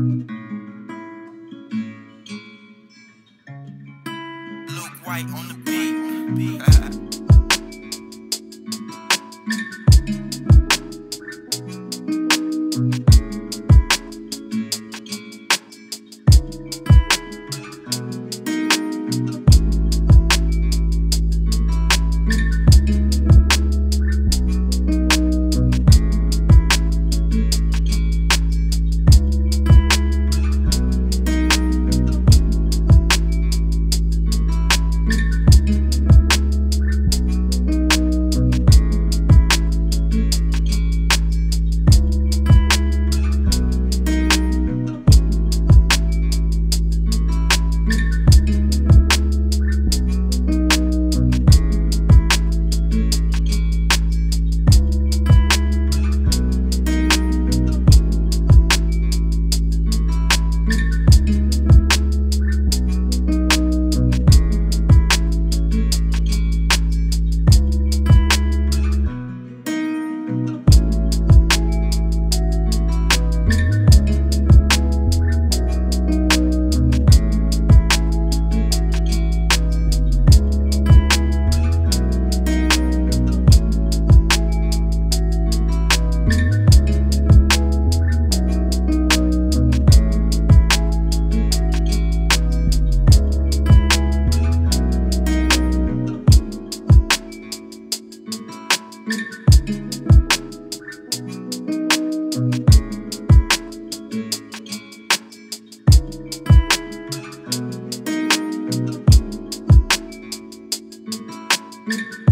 Look White on the beat. thank